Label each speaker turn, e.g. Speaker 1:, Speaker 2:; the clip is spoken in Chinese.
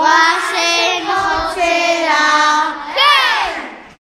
Speaker 1: 我是。